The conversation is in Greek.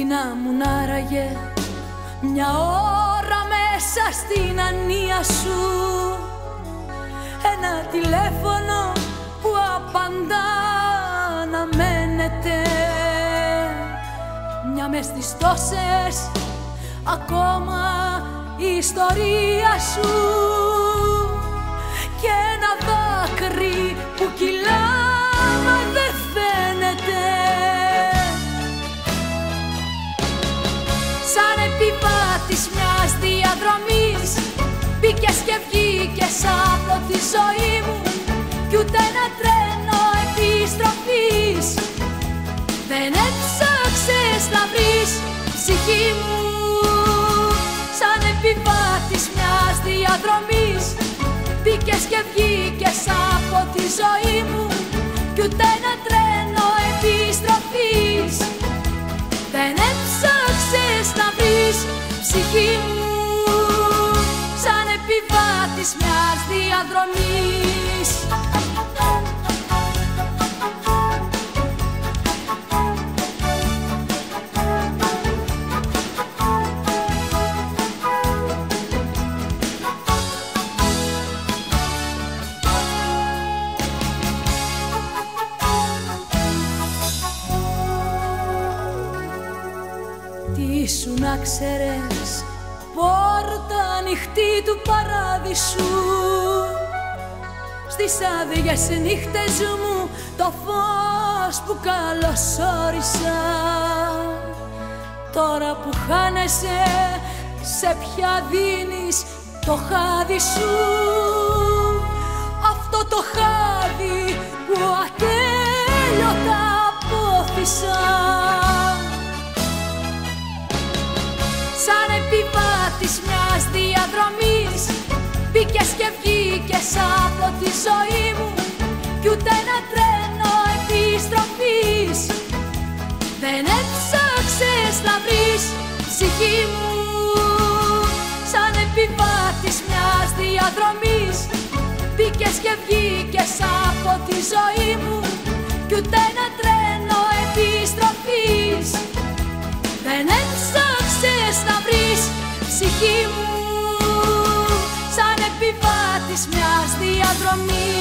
ήμουν άραγε μια ώρα μέσα στην ανία σου. Ένα τηλέφωνο που απαντά να μένετε. Μια μες στις τόσες ακόμα η ιστορία σου επιβάτης μιας διαδρομής. Μπήκες και βγήκες από τη ζωή μου Κι ούτε ένα τρένο επιστροφής. Δεν έψαξες να βρεις ψυχή μου Σαν επιβάτης μιας διαδρομής. Μπήκες και βγήκες από τη ζωή μου Κι ούτε ένα τρένο ψυχή μου Σαν επιβάτης μιας διαδρομής Τι σου να ξέρες Πόρτα ανοιχτή του παράδεισου. Στις άδειες νύχτες μου Το φως που καλωσόρισα. Τώρα που χάνεσαι Σε ποια δίνεις το χάδι σου; Αυτό το χάδι που ατέλειωτα απόθυσα επιβάτης μιας διαδρομής. Μπήκες και βγήκες από τη ζωή μου Κι ούτε ένα τρένο επιστροφής. Δεν έψαξες να βρεις ψυχή μου Σαν επιβάτης μιας διαδρομής. Μπήκες και βγήκες από τη ζωή μου Κι ούτε ένα τρένο επιστροφής ψυχή μου Σαν επιβάτης μιας διαδρομής